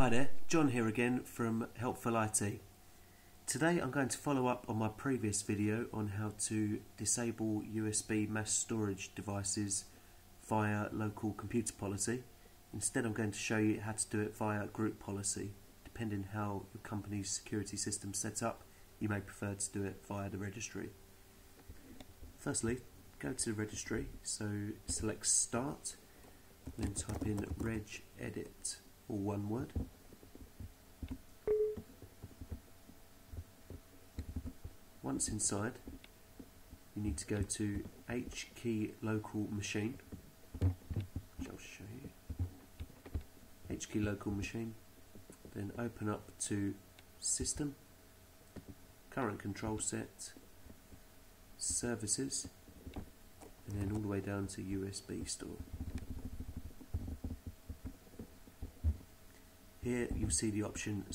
Hi there, John here again from Helpful IT. Today I'm going to follow up on my previous video on how to disable USB mass storage devices via local computer policy. Instead I'm going to show you how to do it via group policy. Depending how your company's security system is set up, you may prefer to do it via the registry. Firstly, go to the registry, so select start, then type in regedit all one word. Once inside, you need to go to H key local machine, which I'll show you. H key local machine, then open up to system, current control set, services, and then all the way down to USBSTOR. Here you'll see the option